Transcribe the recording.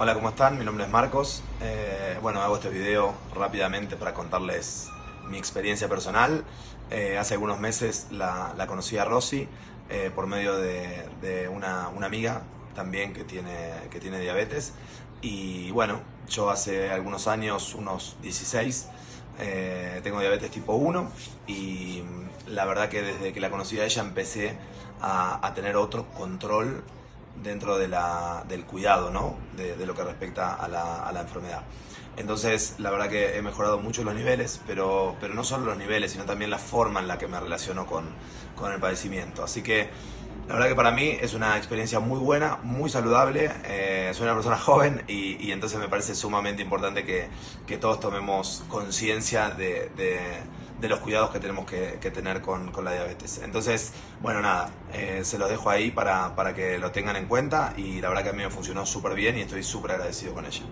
Hola, ¿cómo están? Mi nombre es Marcos. Eh, bueno, hago este video rápidamente para contarles mi experiencia personal. Eh, hace algunos meses la, conocí a Rosy eh, por medio de, una, una, amiga también que tiene, que tiene diabetes. Y bueno, yo hace algunos años, unos 16, tengo diabetes tipo 1 y la verdad que desde que la conocí a ella empecé a tener otro control dentro de la, del cuidado, ¿no? De, de lo que respecta a la, a la, enfermedad. Entonces, la verdad que he mejorado mucho los niveles, pero, pero no solo los niveles, sino también la forma en la que me relaciono con, con el padecimiento. Así que, la verdad que para mí es una experiencia muy buena, muy saludable. Eh, soy una persona joven y, y, entonces me parece sumamente importante que, que todos tomemos conciencia de, de de los cuidados que tenemos que, tener con, la diabetes. Entonces, bueno, nada, eh, se los dejo ahí para, para que lo tengan en cuenta y la verdad que a mí me funcionó súper bien y estoy súper agradecido con ella.